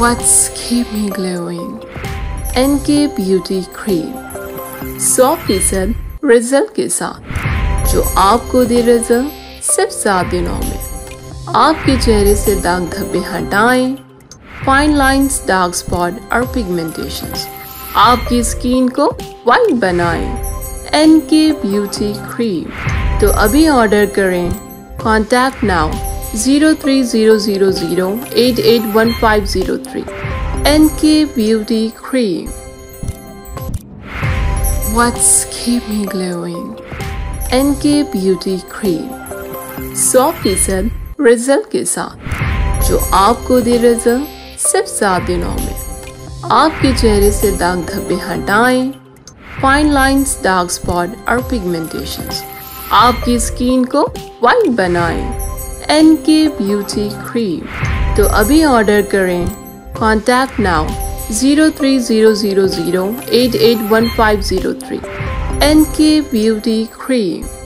What's keep me glowing? NK Beauty Cream. सौ फ़ीसद result के साथ। जो आपको दे रिज़ल्ट सिर्फ़ सात दिनों में। आपके चेहरे से दाग धब्बे हटाएँ। फाइन लाइंस डार्क स्पॉट और पिगमेंटेशन आपकी स्किन को वाइट बनाएँ। एन के ब्यूटी क्रीम तो अभी ऑर्डर करें। Contact now zero three zero zero zero eight eight one five zero three. NK Beauty Cream. What's keep me glowing? NK Beauty Cream. सौ फ़ीसद result के साथ जो आपको दे रिज़ल्ट सिर्फ़ सात दिनों में आपके चेहरे से दाग धब्बे हटाएँ फाइन लाइंस डार्क स्पॉट और पिगमेंटेशन आपकी स्किन को वाइट बनाएँ एन के ब्यूटी क्रीम तो अभी ऑर्डर करें. Contact now zero three zero zero zero eight eight one five zero three N K beauty cream